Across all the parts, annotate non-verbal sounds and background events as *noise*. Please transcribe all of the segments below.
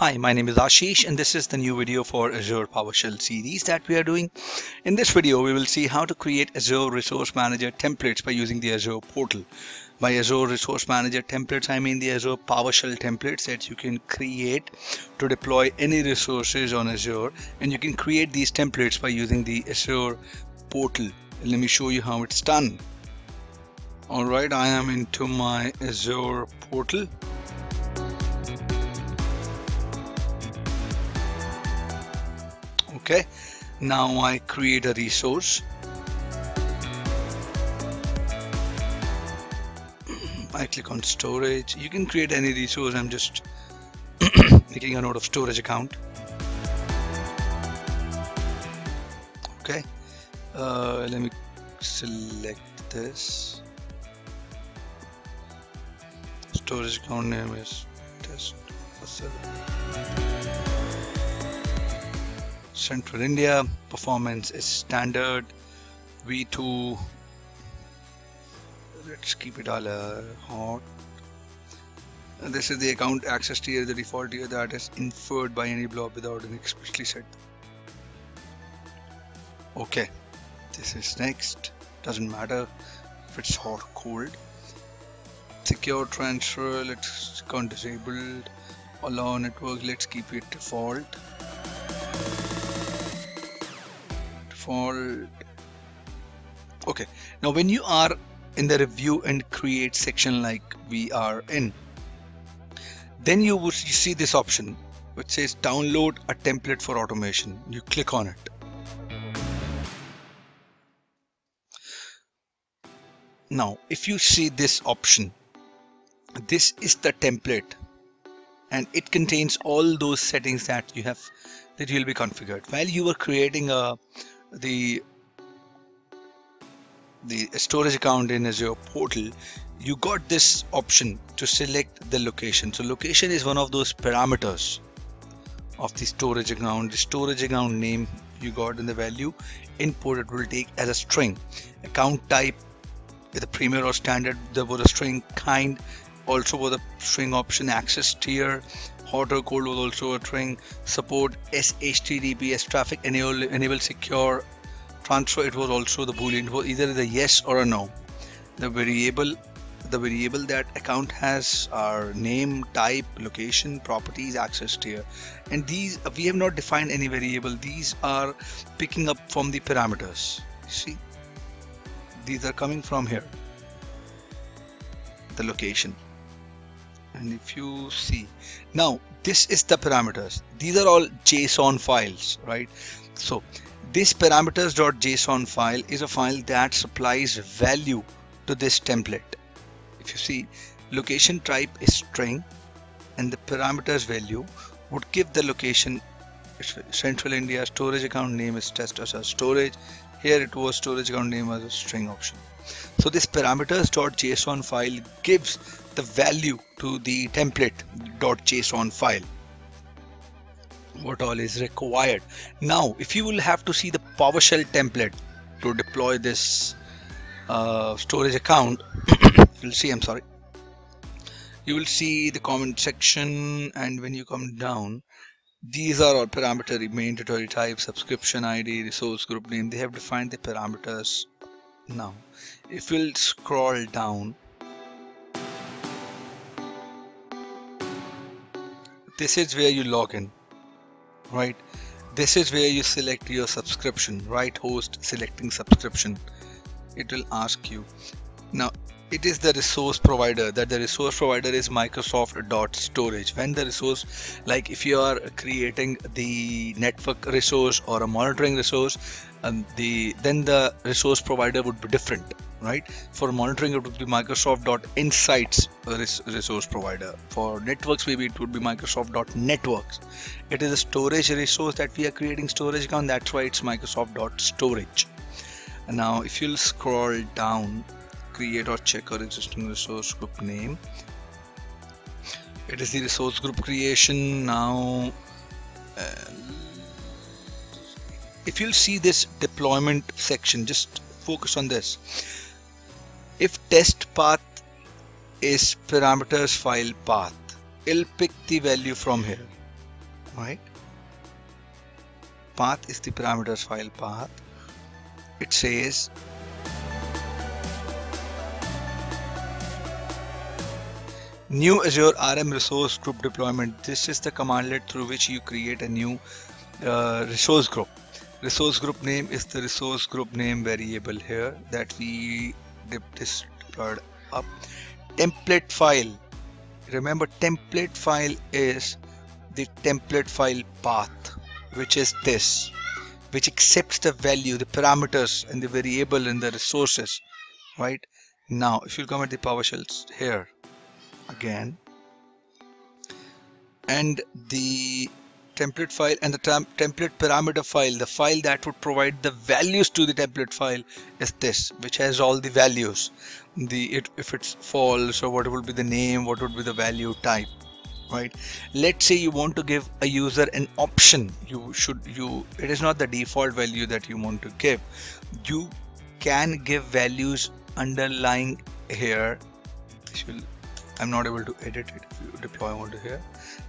Hi, my name is Ashish and this is the new video for Azure PowerShell series that we are doing. In this video, we will see how to create Azure Resource Manager templates by using the Azure portal. By Azure Resource Manager templates, I mean the Azure PowerShell templates that you can create to deploy any resources on Azure and you can create these templates by using the Azure portal. Let me show you how it's done. Alright, I am into my Azure portal okay now I create a resource. *clears throat* I click on storage. You can create any resource. I'm just *clears throat* making a note of storage account. Okay uh, let me select this. Storage account name is test Central India. Performance is standard. V2. Let's keep it all uh, hot. And this is the account access tier, the default tier that is inferred by any blob without an explicitly set. Okay, this is next. Doesn't matter if it's hot or cold. Secure transfer, let's go disabled. Allow network, let's keep it default. Default. Okay. Now when you are in the review and create section like we are in then you would see this option which says download a template for automation. You click on it. Now if you see this option this is the template and it contains all those settings that you have that you will be configured. While you were creating a the the storage account in Azure portal, you got this option to select the location. So location is one of those parameters of the storage account. The storage account name you got in the value input it will take as a string. Account type with a premier or standard there was a string kind also was a string option access tier hot or cold was also a string support SHTTPS traffic enable enable secure transfer it was also the boolean. It was either the yes or a no. The variable the variable that account has are name type location properties access tier. And these we have not defined any variable. These are picking up from the parameters. See? These are coming from here. The location and if you see now this is the parameters. These are all json files right? So this parameters.json file is a file that supplies value to this template. If you see location type is string and the parameters value would give the location central india storage account name is test as a storage here it was storage account name as a string option so this parameters.json file gives the value to the template.json file. What all is required. Now, if you will have to see the PowerShell template to deploy this uh, storage account, *coughs* you'll see, I'm sorry, you will see the comment section and when you come down, these are all parameter mandatory type, subscription ID, resource group name. They have defined the parameters. Now if we'll scroll down this is where you log in right? This is where you select your subscription right host selecting subscription. It will ask you. Now it is the resource provider that the resource provider is microsoft dot storage. When the resource like if you are creating the network resource or a monitoring resource and the then the resource provider would be different right? For monitoring it would be microsoft dot insights resource provider. For networks maybe it would be microsoft dot networks. It is a storage resource that we are creating storage account that's why it's microsoft dot storage. Now if you'll scroll down create or check our existing resource group name. It is the resource group creation now uh, if you'll see this deployment section just focus on this. If test path is parameters file path it'll pick the value from here right? Path is the parameters file path. It says new azure rm resource group deployment. This is the commandlet through which you create a new uh, resource group. Resource group name is the resource group name variable here that we deployed up. Template file. Remember template file is the template file path which is this which accepts the value the parameters and the variable and the resources right? Now if you come at the PowerShell here again. And the template file and the template parameter file the file that would provide the values to the template file is this which has all the values. The it, if it's false or what would be the name what would be the value type right? Let's say you want to give a user an option. You should you it is not the default value that you want to give. You can give values underlying here. Will, I'm not able to edit it if you deploy onto here.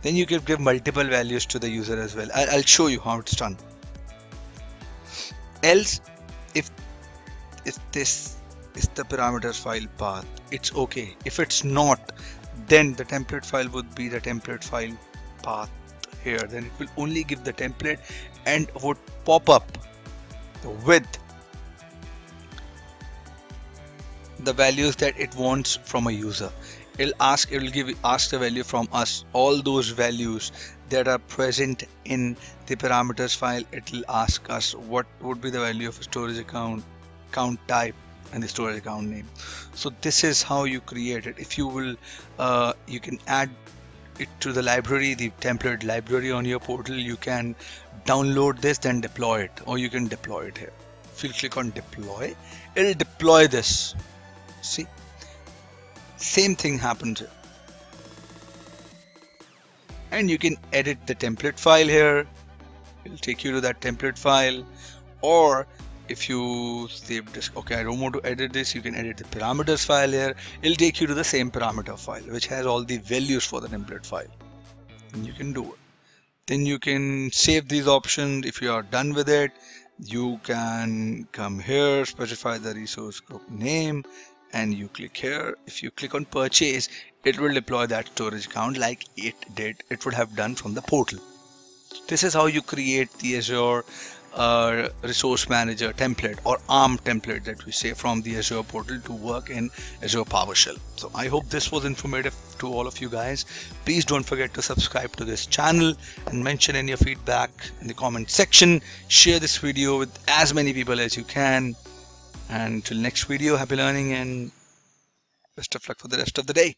Then you can give multiple values to the user as well. I'll, I'll show you how it's done. Else if if this is the parameters file path it's okay. If it's not then the template file would be the template file path here. Then it will only give the template and would pop up with the values that it wants from a user it'll ask it will give ask the value from us. All those values that are present in the parameters file it will ask us what would be the value of a storage account count type and the storage account name. So this is how you create it. If you will uh, you can add it to the library the template library on your portal. You can download this then deploy it or you can deploy it here. If you click on deploy it'll deploy this. See same thing happens here and you can edit the template file here. It'll take you to that template file. Or if you save this okay I don't want to edit this you can edit the parameters file here. It'll take you to the same parameter file which has all the values for the template file. And you can do it. Then you can save these options. If you are done with it you can come here specify the resource group name and you click here if you click on purchase it will deploy that storage account like it did it would have done from the portal this is how you create the Azure uh, resource manager template or ARM template that we say from the Azure portal to work in Azure PowerShell. So I hope this was informative to all of you guys. Please don't forget to subscribe to this channel and mention any feedback in the comment section. Share this video with as many people as you can. And till next video, happy learning and best of luck for the rest of the day.